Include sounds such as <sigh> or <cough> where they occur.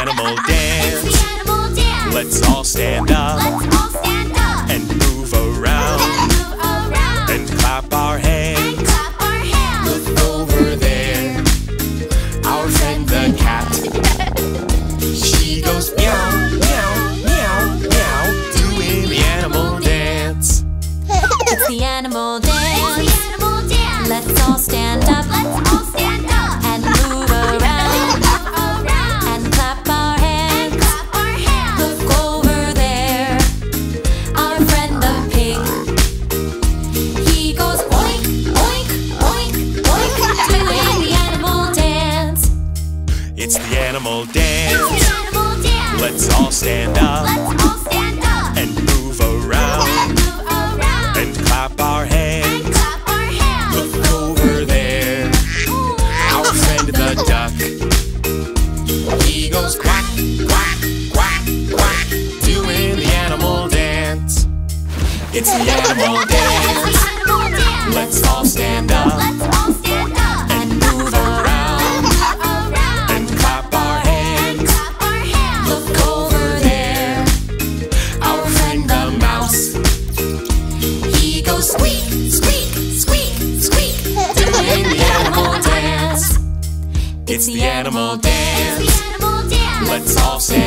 animal dance. The animal dance. Let's all stand up Let's all stand up and move around move around and clap our hands. clap our hands. Look over there, our friend the cat. She goes meow, meow, meow, meow, doing the animal dance. It's the animal The dance. animal dance. Let's all stand up Let's It's animal dance. animal dance. Let's all stand up Let's all stand up and move around move around and clap our hands. And clap our hands. Look over there, our friend the duck. He goes quack, quack, quack, quack, doing the animal dance. It's the <laughs> animal dance. The animal dance. Let's all stand up Let's all stand up squeak, squeak, squeak, squeak, doing the animal dance. It's the animal dance. The animal dance. Let's all stand